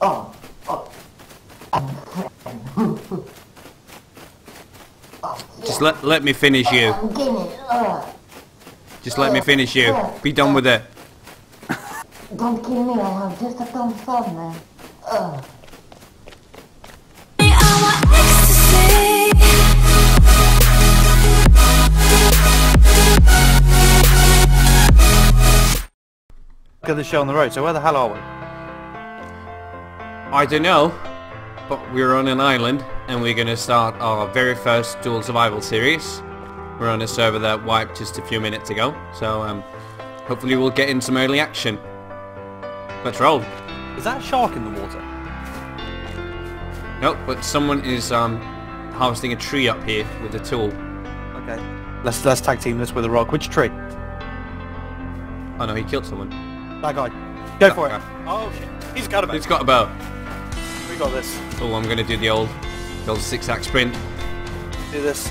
Oh, oh. Just let let me finish you. I'm getting it. Just let me finish you. Be done with it. don't kill me. I have just a thumbs up, man. Uh. Look at the show on the road. So where the hell are we? I don't know, but we're on an island and we're going to start our very first dual survival series. We're on a server that wiped just a few minutes ago, so um, hopefully we'll get in some early action. Let's roll. Is that a shark in the water? Nope, but someone is um, harvesting a tree up here with a tool. Okay. Let's let's tag team this with a rock. Which tree? Oh no, he killed someone. That guy. Go for it. Oh shit. He's got a bow. He's got a bow. We got this. Oh, I'm going to do the old, the old six-axe sprint. Do this.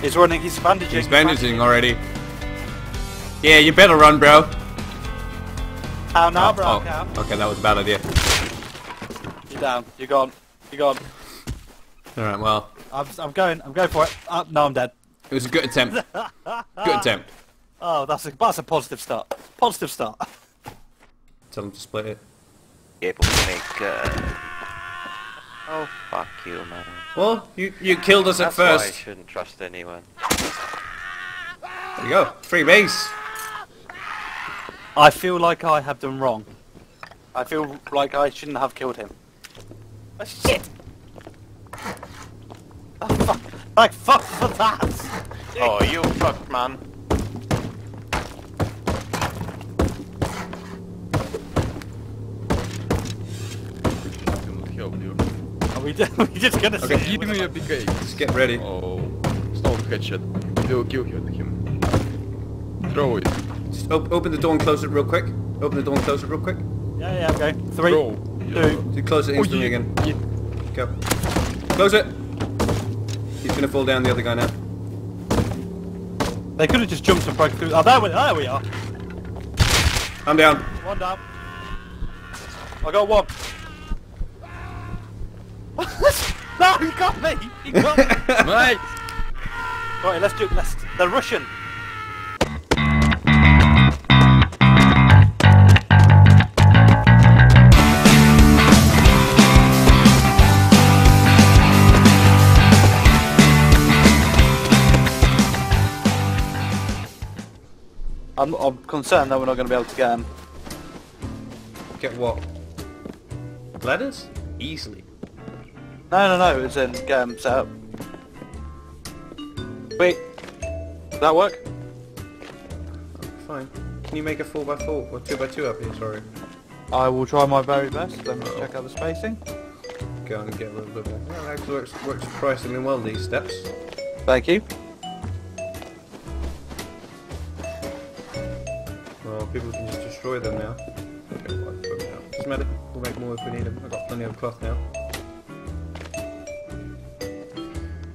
He's running. He's bandaging. He's bandaging already. Yeah, you better run, bro. How now, Oh, bro? oh, How? okay, that was a bad idea. You're down. You're gone. You're gone. Alright, well, I'm, I'm going. I'm going for it. Uh, no, I'm dead. it was a good attempt. Good attempt. Oh, that's a that's a positive start. Positive start. Tell him to split it. able to make. Uh... Oh fuck you, man. Well, you, you killed us at That's why I shouldn't trust anyone. There you go. Free base. I feel like I have done wrong. I feel like I shouldn't have killed him. Oh, shit! Oh, fuck. Like, fuck for that! Oh, you fucked, man. We, do- we just gonna Okay. sit Give me a- a PK. Just get ready. Oh, stone headshot. They'll kill him. him. Throw it. Just op- open the door and close it real quick. Open the door and close it real quick. Yeah, yeah, okay. Three, Throw. two, To close it Oh, instantly yeah, again. yeah. Go. Close it. He's gonna fall down the other guy now. They could have just jumped and broken through. Oh, there we, there we are. I'm down. One down. I got one. No, he got me. He got me. Mate! right, let's do. it. Let's. They're Russian. I'm, I'm concerned that we're not going to be able to get him. Get what? Ladders? Easily. No, no, no, it's in get him set up. Wait, does that work? Fine. Can you make a 4x4 or 2x2 up here? Sorry. I will try my very best. Let me check out the spacing. Go and get a little bit more. Well, that actually works, works surprisingly well, these steps. Thank you. Well, people can just destroy them now. Okay, well, put them out. Doesn't matter. We'll make more if we need them. I've got plenty of cloth now.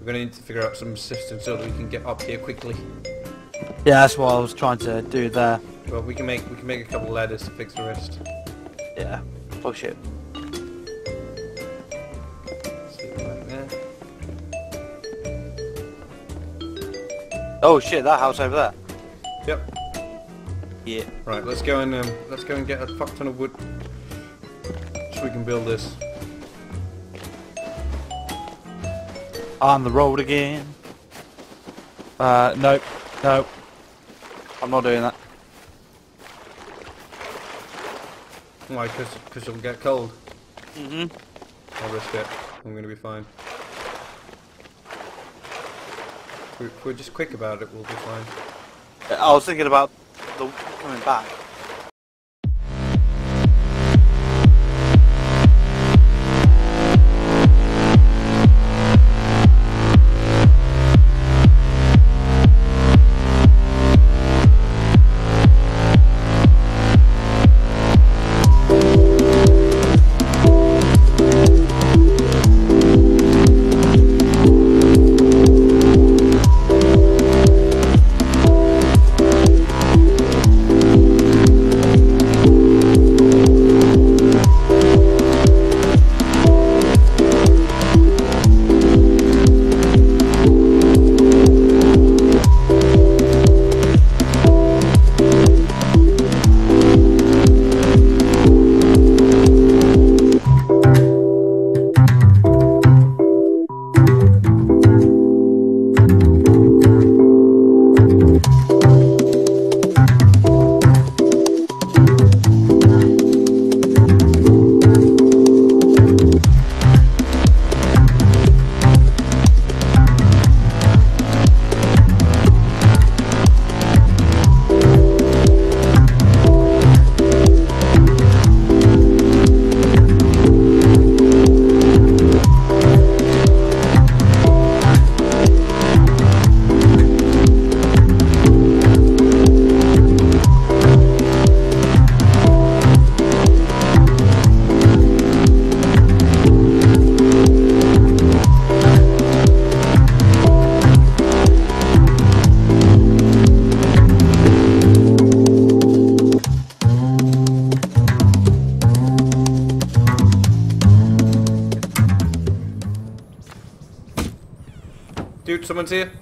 We're gonna need to figure out some system so that we can get up here quickly. Yeah, that's what I was trying to do there. Well, we can make we can make a couple ladders to fix the rest. Yeah. Oh shit. Sleep right there. Oh shit, that house over there. Yep. Yeah. Right, let's go and um, let's go and get a fuck ton of wood so we can build this. On the road again. Uh, nope. Nope. I'm not doing that. Why? Because it'll get cold. Mm-hmm. I'll risk it. I'm gonna be fine. We're, if we're just quick about it, we'll be fine. I was thinking about the coming back. Someone's here.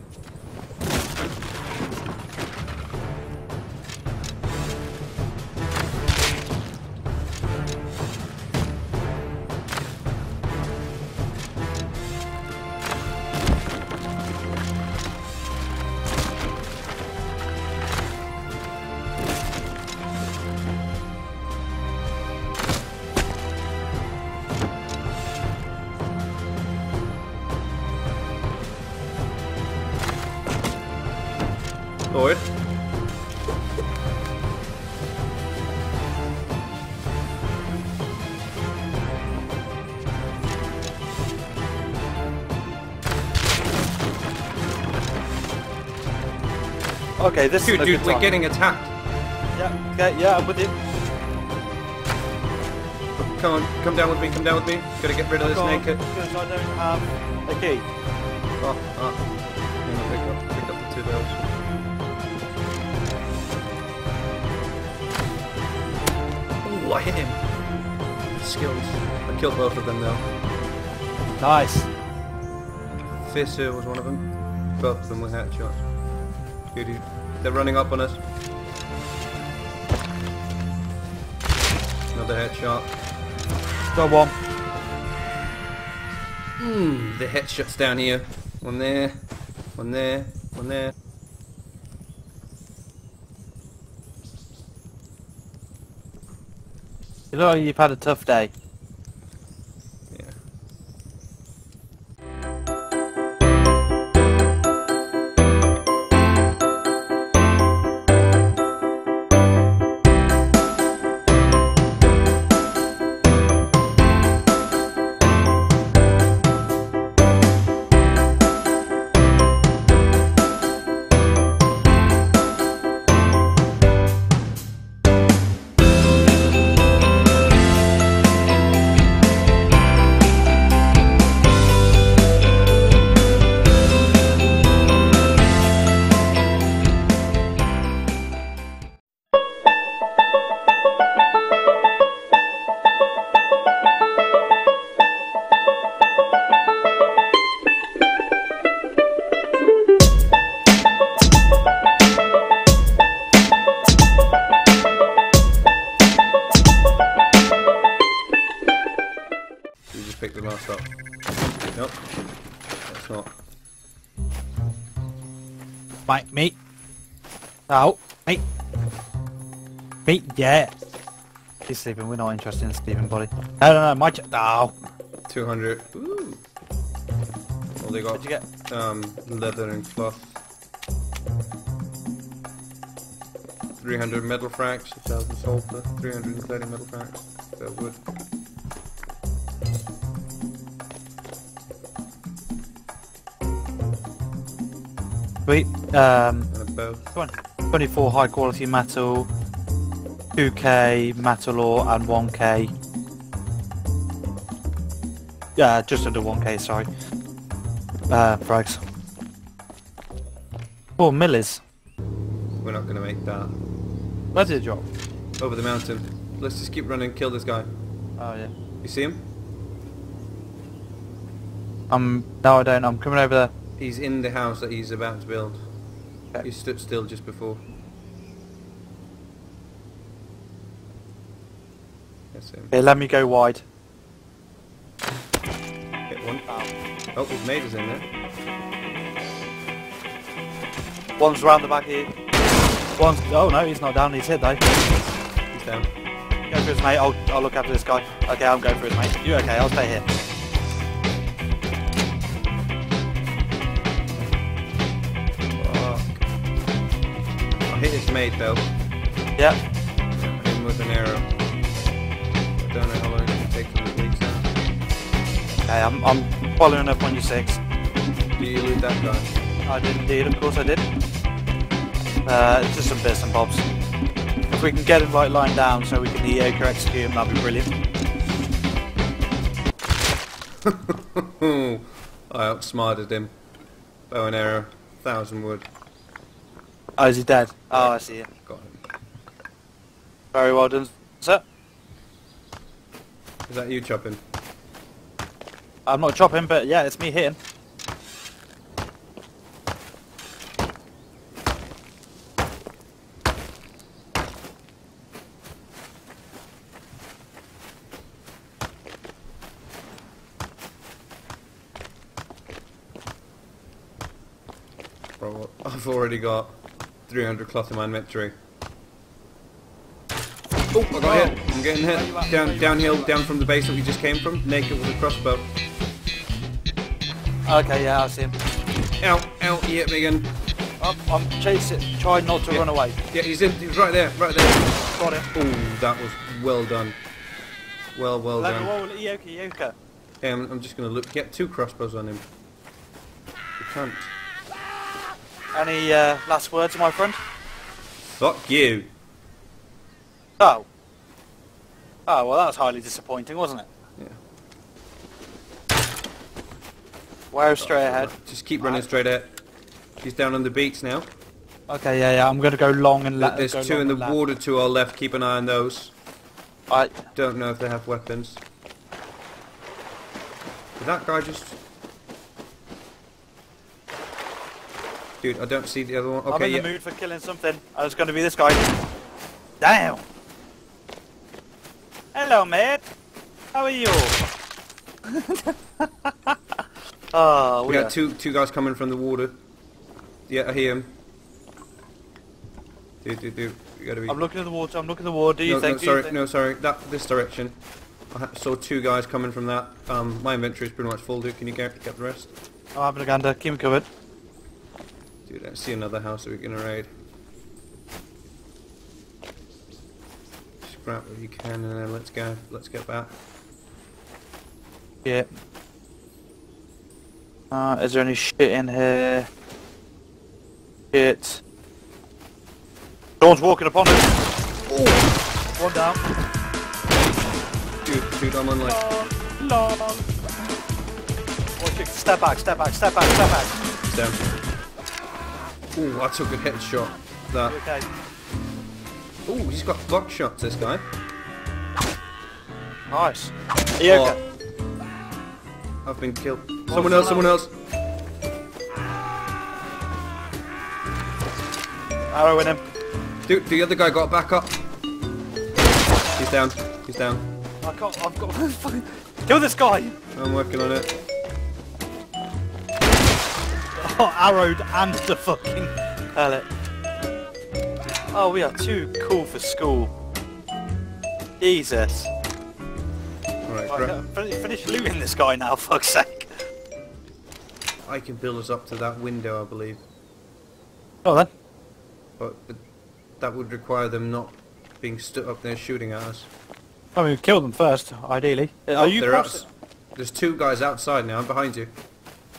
Okay, this Dude, is dude, good we're time. getting attacked. Yeah, okay, yeah, I'm with you. Come on, come down with me, come down with me. Gotta get rid of this naked. Because I don't have a key. Oh, oh. I'm gonna pick up, pick up the two bells. Oh, I hit him. Skills. I killed both of them though. Nice. Fisher was one of them. Both of them were headshots. Dude, they're running up on us. Another headshot. Got one. Hmm, the headshots down here. One there, one there, one there. You look like you've had a tough day. Yeah. He's sleeping. We're not interested in sleeping, buddy. No, no, no. My ch- Oh. 200. Ooh. Well, they got What'd you get? um, leather and cloth. 300 metal frags, 1000 sulfur, 330 metal frags. That would. Sweet. Um, And a bow. come on. 24 high quality metal, 2k metal ore, and 1k. Yeah, just under 1k, sorry. Uh, frags. Oh, millies. We're not gonna make that. Where did it drop? Over the mountain. Let's just keep running, kill this guy. Oh, yeah. You see him? Um, no, I don't. I'm coming over there. He's in the house that he's about to build. Okay. He stood still just before. That's him. Okay, let me go wide. Hit one. Oh, his mate is in there. One's round the back here. One's. Oh no, he's not down. He's hit though. He's down. Go for his mate. I'll, I'll look after this guy. Okay, I'm going for his mate. You okay? I'll stay here. I hit his mate though. Yep. Hit him with an arrow. I don't know how long it's gonna take to release that. Okay, I'm, I'm following up on your six. Do you loot that guy? I did indeed, of course I did. Uh, it's just some bits and bobs. If we can get him right line down so we can EOK execute him, that'd be brilliant. I outsmarted him. Bow and arrow. Thousand wood. Oh, is he dead? Oh, I see him. Got him. Very well done, sir. Is that you chopping? I'm not chopping, but yeah, it's me hitting. Bro, I've already got 300 cloth in my inventory. Oh, I got hit. I'm getting Where you at? hit. Down, downhill, down from the base that we just came from. Naked with a crossbow. Okay, yeah, I see him. Ow, ow, he hit me again. I'm, I'm chasing. Try not to Yeah. run away. Yeah, he's in. He's right there, right there. Got him. Oh, that was well done. Well, well Let done. Ioka, Ioka. Yeah, I'm, I'm just gonna look. Get two crossbows on him. You can't. Any uh, last words, my friend? Fuck you. Oh. Oh, well, that was highly disappointing, wasn't it? Yeah. Where straight ahead? Just keep running straight ahead. He's down on the beach now. Okay, yeah, yeah. I'm going to go long and left. There's two in the water to our left. Keep an eye on those. I Don't know if they have weapons. Did that guy just... Dude, I don't see the other one. Okay, I'm in the yeah. mood for killing something. I was going to be this guy. Damn. Hello, mate. How are you? oh, We we got two two guys coming from the water. Yeah, I hear him. Dude, dude, dude. You gotta be... I'm looking at the water. I'm looking at the water. Do you no, think? no, do sorry, think- no, sorry. That this direction. I saw two guys coming from that. Um, my inventory is pretty much full, dude. Can you get, get the rest? I'm having a gander. Keep me covered. Dude, I see another house that we're gonna raid. Just grab what you can and then let's go. Let's get back. Yeah. Uh, is there any shit in here? Shit. Someone's walking upon us. Oh, one down. Dude, dude, I'm on like Long, long. Watch. Step back, step back, step back, step back. down. Ooh, I took a headshot. That. Okay. Ooh, he's got buckshots. This guy. Nice. Are you oh. okay? Oh, I've been killed. Oh, Someone else. Someone else. Arrow in him. Dude, the other guy got back up. He's down. He's down. I can't, I've got fucking... Kill this guy! I'm working on it. Oh, arrowed and the fucking pellet. Oh, we are too cool for school. Jesus. Alright, I gra- finish looting this guy now, fuck's sake. I can build us up to that window, I believe. Oh then. But but that would require them not being stood up there shooting at us. I mean, kill them first, ideally. Are you They're There's two guys outside now. I'm behind you.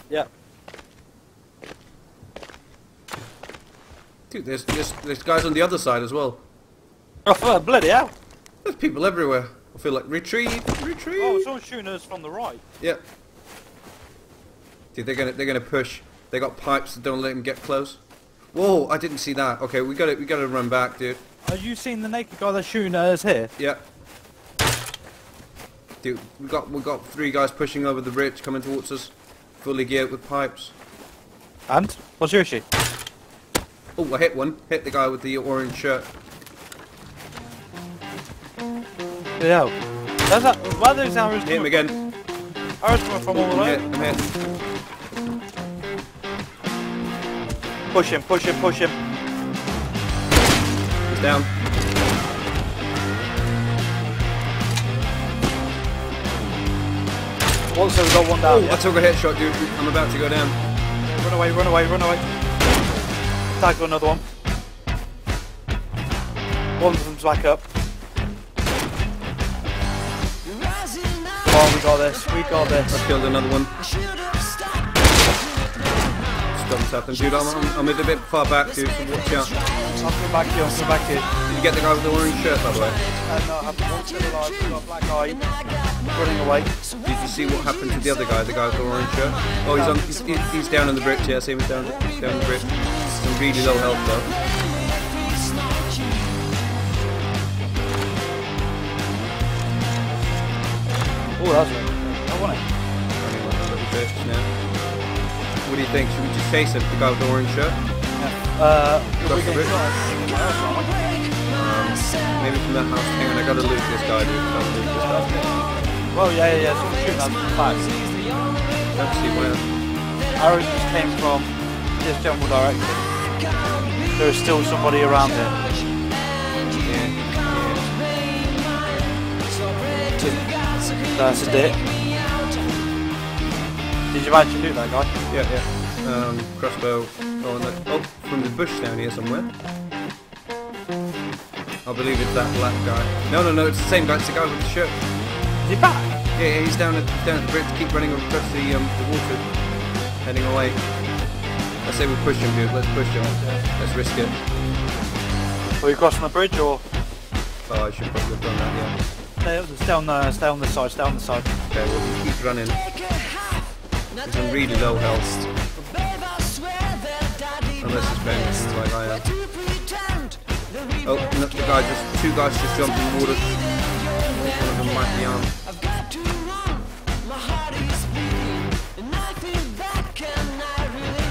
Yeah. Dude, there's, there's there's guys on the other side as well. Oh, bloody hell. There's people everywhere. I feel like retreat, retreat. Oh, someone's shooting us from the right. Yep. Dude, they're gonna they're gonna push. They got pipes that don't let them get close. Whoa, I didn't see that. Okay, we gotta we gotta run back, dude. Are you seeing the naked guy that's shooting at us here? Yeah. Dude, we got we got three guys pushing over the bridge, coming towards us, fully geared with pipes. And? What's your issue? Oh, I hit one. Hit the guy with the orange shirt. Yeah. That's that. Where are those arrows Hit him again. Arrows coming from all the I'm way. hit. I'm hit. Push him, push him, push him. He's down. Also, we got one down. Oh, I took a headshot, dude. I'm about to go down. Run away, run away, run away. Tag another one. One of them's back up. Oh, we got this, we got this. I killed another one. Something's happened, dude. I'm, I'm, I'm a bit far back, dude. So watch out. I'm coming back here, I'm coming back here. Did you get the guy with the orange shirt, by the way? Uh, no, I have one still alive, got a black guy running away. Did you see what happened to the other guy, the guy with the orange shirt? Oh, he's on. He's, he's down on the bridge. Yeah, I see him down, down the bridge. Really low health though. Oh, that's I want it. Running like a little bitch now. What do you think? Should we just chase him? The guy with the orange shirt? Uh, Across we the can bridge? try somewhere else, aren't we? Maybe from that house. Hang on, I gotta loot this guy, dude. I gotta loot this guy. Well, yeah, yeah, yeah, so we're shooting at the back. Let's see where. Arrows just came from this general direction, there is still somebody around here. Yeah. That's it. Did you manage to do that, guy? Yeah, yeah. Um, crossbow. Oh, and that, oh, from the bush down here somewhere. I believe it's that black guy. No, no, no, it's the same guy. It's the guy with the shirt. Is he back? Yeah, yeah he's down at down at the bridge. Keep running across the um the water, heading away. I say we push him, dude. Let's push him. Let's risk it. Are you crossing the bridge or? Oh, I should probably have done that. Yeah. Stay, stay on the stay on the side. Stay on the side. Okay, well, we keep running. He's on really low health. Unless paying attention like I am. Oh, no, the guy just, two guys just jumped in the water. One of them might be armed.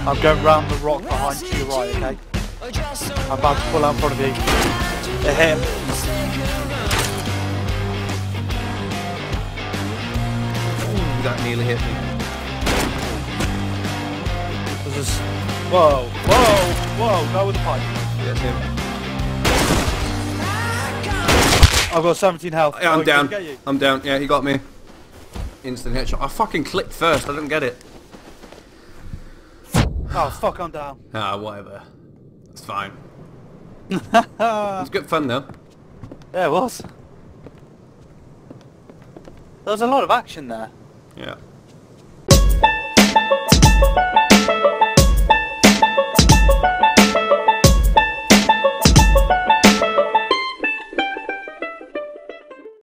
I'm going round the rock behind to your right. Okay. I'm about to pull out in front of you. Hit him. Ooh, that nearly hit me. There's this. Whoa! Whoa! Whoa! Go with the pipe. Yes, him. I've got 17 health. Yeah, I'm Oh, down. I'm down. Yeah, he got me. Instant headshot. I fucking clicked first. I didn't get it. Oh fuck! I'm down. Ah, whatever. It's fine. yeah, It's good fun though. it was. There was a lot of action there. Yeah.